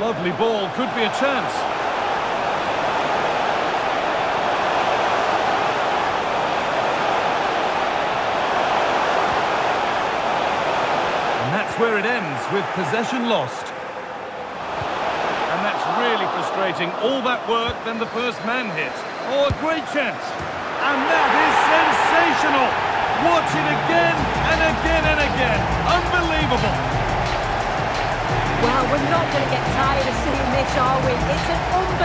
Lovely ball, could be a chance. And that's where it ends, with possession lost. And that's really frustrating. All that work, then the first man hit. Oh, a great chance. And that is sensational. Watch it again and again and again. Unbelievable. Well, we're not going to get tired of seeing this, are we? It's an unbelievable.